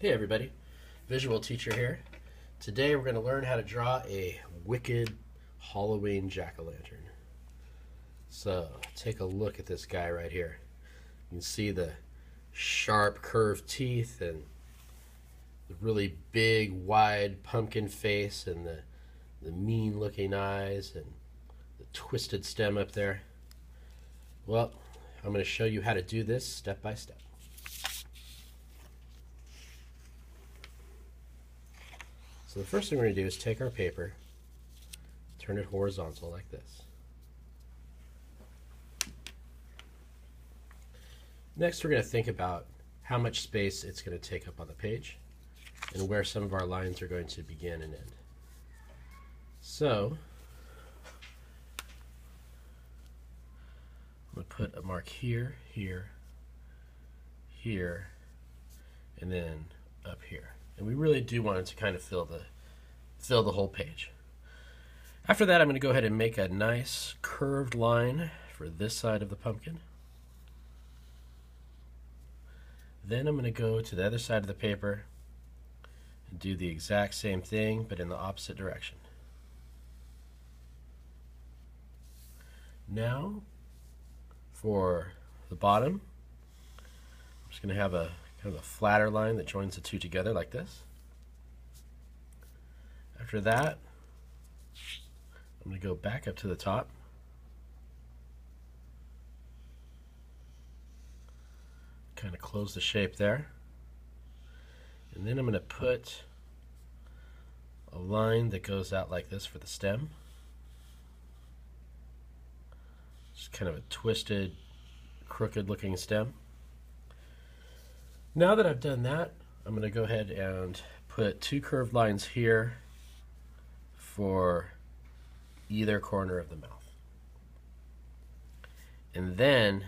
Hey everybody, visual teacher here. Today we're going to learn how to draw a wicked Halloween jack-o'-lantern. So take a look at this guy right here. You can see the sharp curved teeth and the really big wide pumpkin face and the, the mean looking eyes and the twisted stem up there. Well, I'm going to show you how to do this step by step. So the first thing we're going to do is take our paper, turn it horizontal like this. Next we're going to think about how much space it's going to take up on the page and where some of our lines are going to begin and end. So I'm going to put a mark here, here, here, and then up here and we really do want it to kind of fill the fill the whole page. After that, I'm going to go ahead and make a nice curved line for this side of the pumpkin. Then I'm going to go to the other side of the paper and do the exact same thing, but in the opposite direction. Now, for the bottom, I'm just going to have a kind of a flatter line that joins the two together like this. After that, I'm going to go back up to the top. Kind of close the shape there. And then I'm going to put a line that goes out like this for the stem. Just kind of a twisted, crooked looking stem. Now that I've done that, I'm going to go ahead and put two curved lines here for either corner of the mouth. And then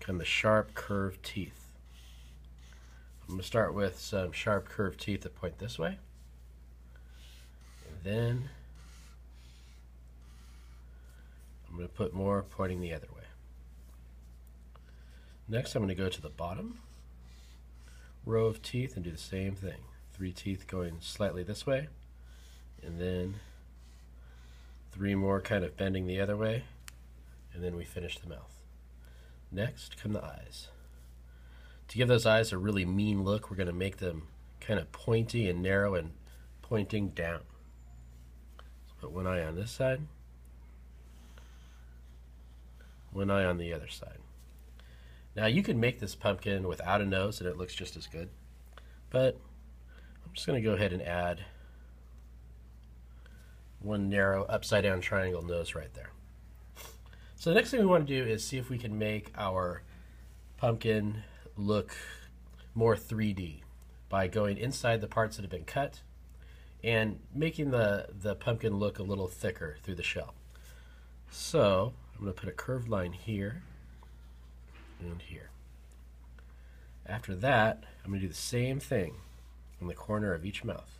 come the sharp curved teeth. I'm going to start with some sharp curved teeth that point this way. And then I'm going to put more pointing the other way. Next I'm going to go to the bottom row of teeth and do the same thing. Three teeth going slightly this way, and then three more kind of bending the other way, and then we finish the mouth. Next come the eyes. To give those eyes a really mean look, we're going to make them kind of pointy and narrow and pointing down. So put one eye on this side, one eye on the other side. Now you can make this pumpkin without a nose and it looks just as good. But I'm just going to go ahead and add one narrow upside down triangle nose right there. So the next thing we want to do is see if we can make our pumpkin look more 3D by going inside the parts that have been cut and making the, the pumpkin look a little thicker through the shell. So I'm going to put a curved line here and here. After that, I'm going to do the same thing in the corner of each mouth.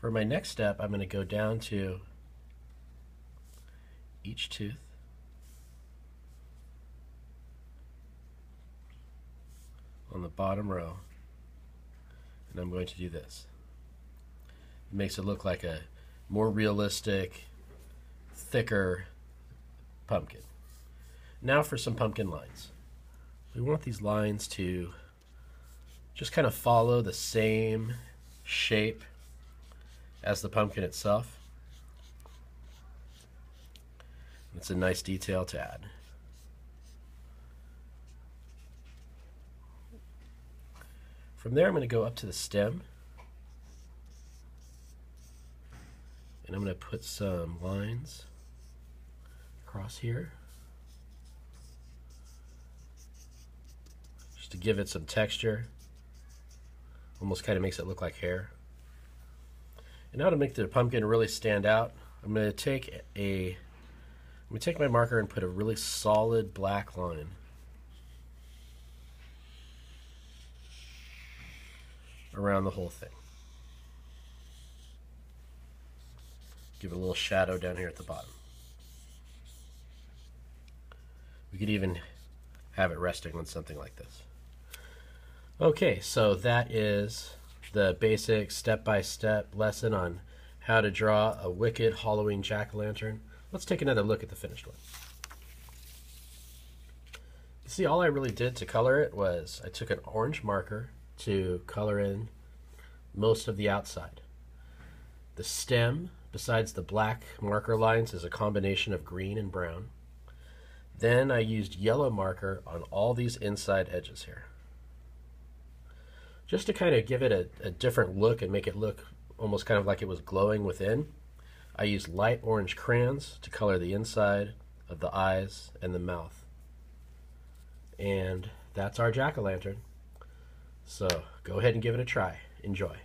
For my next step, I'm going to go down to each tooth. on the bottom row and I'm going to do this. It makes it look like a more realistic, thicker pumpkin. Now for some pumpkin lines. We want these lines to just kind of follow the same shape as the pumpkin itself. It's a nice detail to add. From there I'm going to go up to the stem and I'm going to put some lines across here. Just to give it some texture. Almost kind of makes it look like hair. And now to make the pumpkin really stand out, I'm going to take a I'm going to take my marker and put a really solid black line around the whole thing. Give it a little shadow down here at the bottom. We could even have it resting on something like this. Okay, so that is the basic step-by-step lesson on how to draw a wicked Halloween jack-o'-lantern. Let's take another look at the finished one. See, all I really did to color it was I took an orange marker to color in most of the outside. The stem, besides the black marker lines, is a combination of green and brown. Then I used yellow marker on all these inside edges here. Just to kind of give it a, a different look and make it look almost kind of like it was glowing within, I used light orange crayons to color the inside of the eyes and the mouth. And that's our jack-o'-lantern. So go ahead and give it a try. Enjoy.